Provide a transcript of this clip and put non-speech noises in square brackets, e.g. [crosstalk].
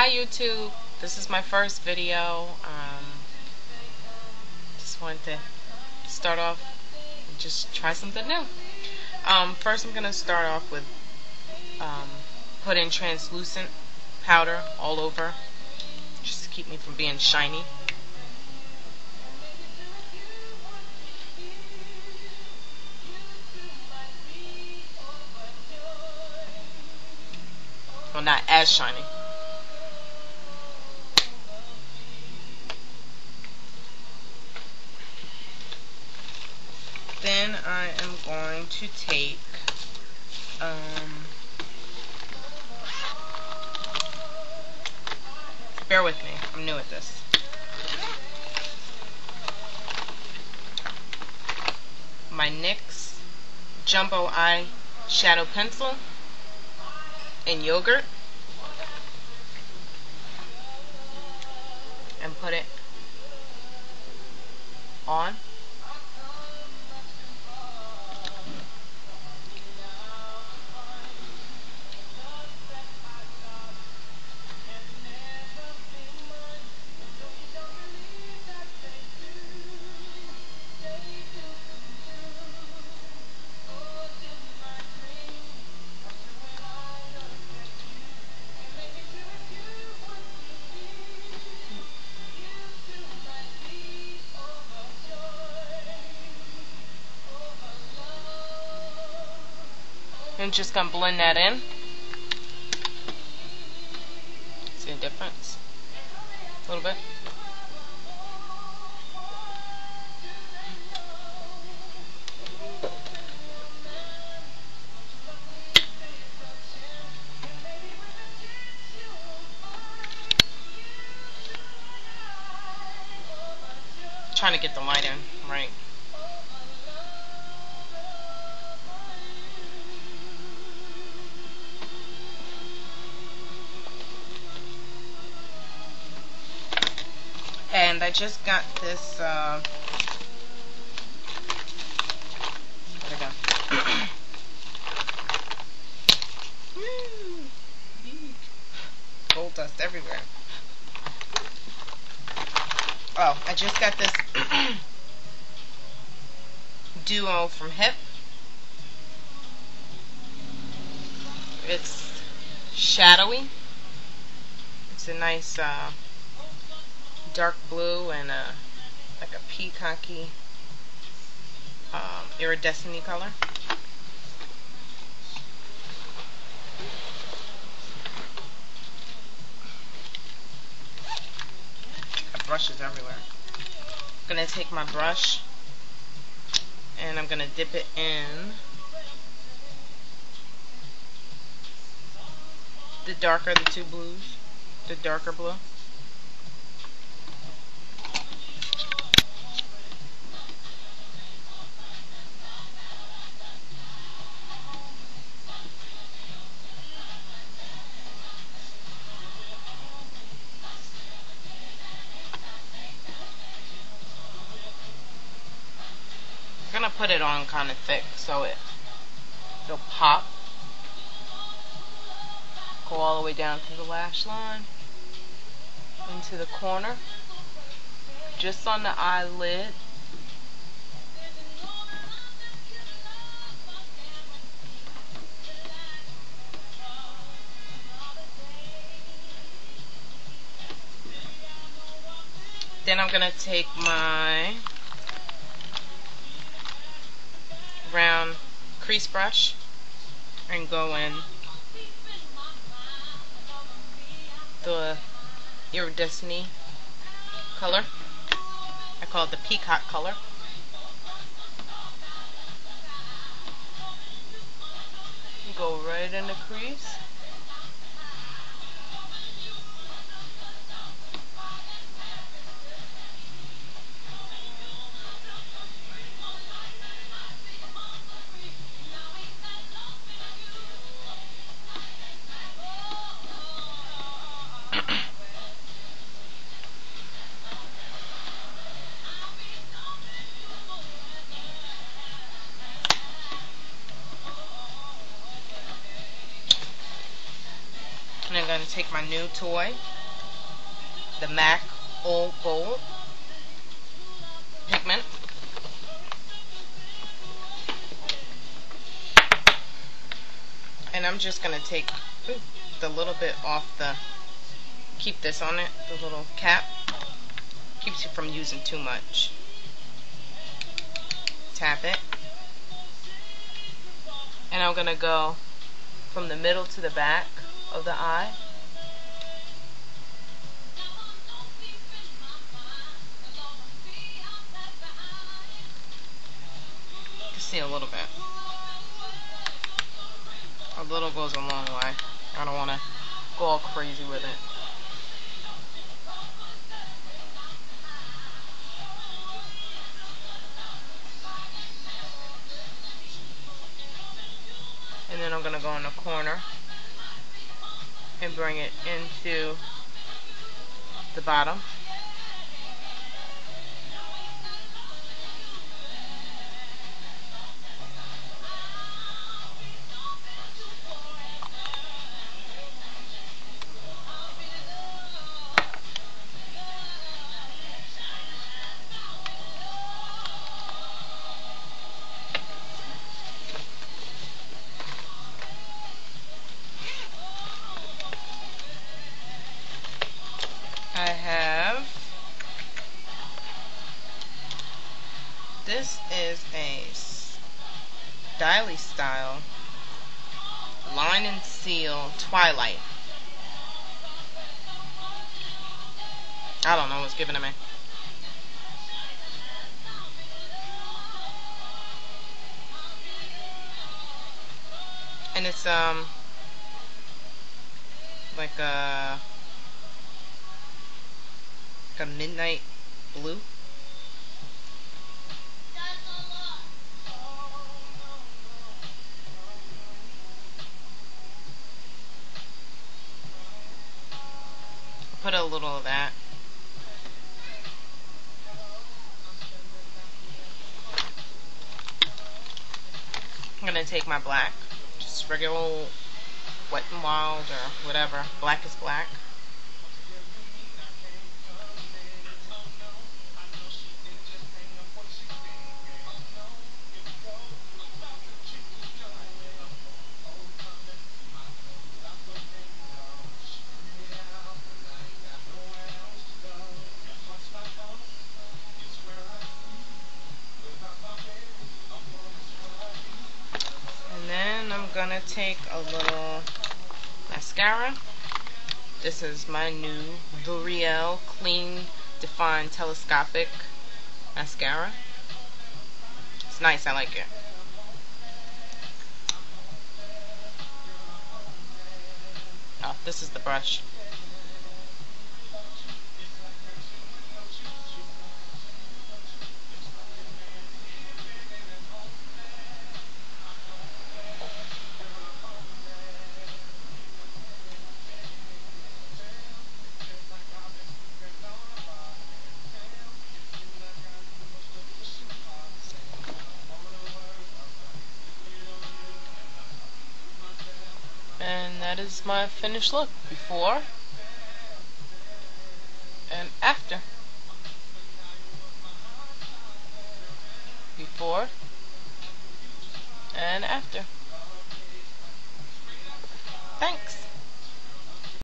Hi YouTube, this is my first video. Um, just wanted to start off and just try something new. Um, first I'm going to start off with um, putting translucent powder all over just to keep me from being shiny. Well, not as shiny. I am going to take um, bear with me, I'm new at this. My NYX Jumbo Eye Shadow Pencil and yogurt and put it I'm just going to blend that in. See the difference? A little bit. Trying to get the light in, right. And I just got this uh, [coughs] gold dust everywhere. Oh I just got this [coughs] duo from HIP. It's shadowy. It's a nice uh, dark blue and a like a peacocky um, iridescent color. brushes everywhere. I'm gonna take my brush and I'm gonna dip it in the darker the two blues, the darker blue. It on kind of thick so it it'll pop. Go all the way down to the lash line, into the corner, just on the eyelid. Then I'm going to take my crease brush and go in the iridescent color. I call it the peacock color. Go right in the crease. To take my new toy, the MAC Old Gold pigment. And I'm just going to take ooh, the little bit off the, keep this on it, the little cap. Keeps you from using too much. Tap it. And I'm going to go from the middle to the back of the eye. See a little bit. A little goes a long way. I don't want to go all crazy with it. And then I'm going to go in the corner and bring it into the bottom. Stylie Style Line and Seal Twilight. I don't know what's given to me. And it's um like a like a midnight blue. Little of that. I'm gonna take my black, just regular old wet and wild or whatever. Black is black. Gonna take a little mascara. This is my new L'Oreal Clean Define Telescopic Mascara. It's nice, I like it. Oh, this is the brush. That is my finished look before and after. Before and after. Thanks